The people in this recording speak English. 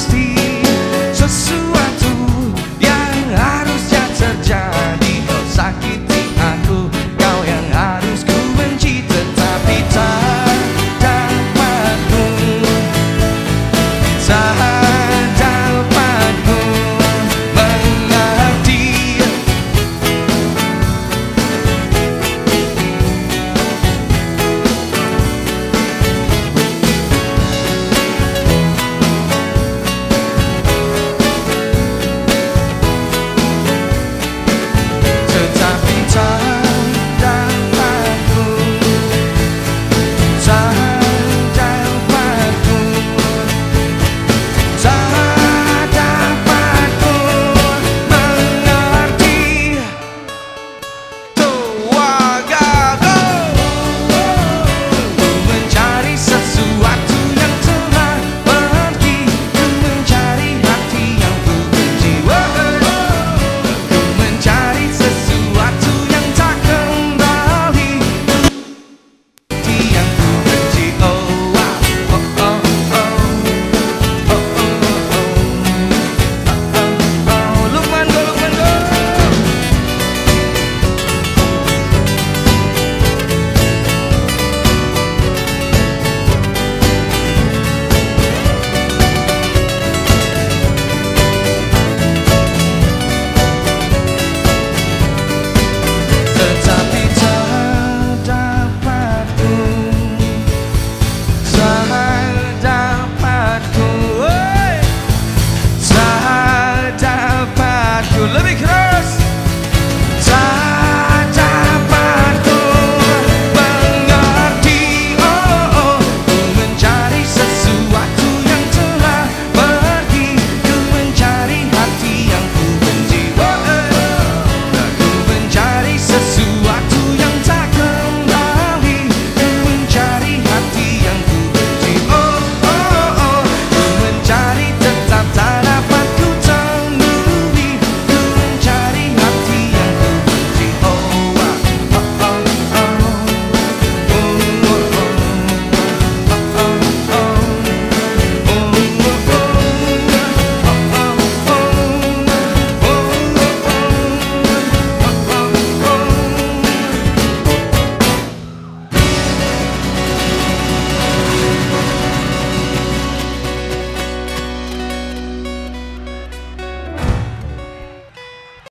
Steve.